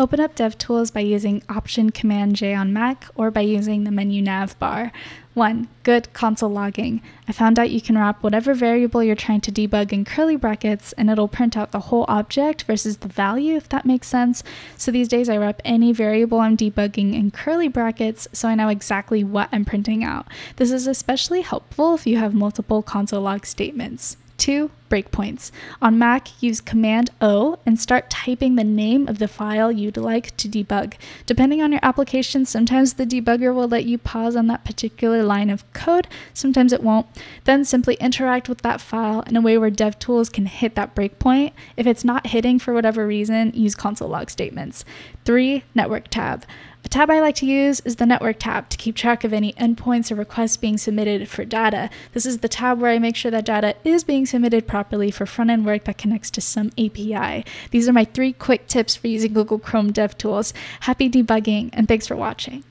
Open up DevTools by using Option Command J on Mac or by using the menu nav bar. 1. Good console logging. I found out you can wrap whatever variable you're trying to debug in curly brackets and it'll print out the whole object versus the value, if that makes sense. So these days I wrap any variable I'm debugging in curly brackets so I know exactly what I'm printing out. This is especially helpful if you have multiple console log statements. 2. Breakpoints. On Mac, use Command O and start typing the name of the file you'd like to debug. Depending on your application, sometimes the debugger will let you pause on that particular line of code, sometimes it won't. Then simply interact with that file in a way where DevTools can hit that breakpoint. If it's not hitting for whatever reason, use console log statements. 3. Network tab. A tab I like to use is the Network tab to keep track of any endpoints or requests being submitted for data. This is the tab where I make sure that data is being submitted properly for front end work that connects to some API. These are my three quick tips for using Google Chrome DevTools. Happy debugging, and thanks for watching.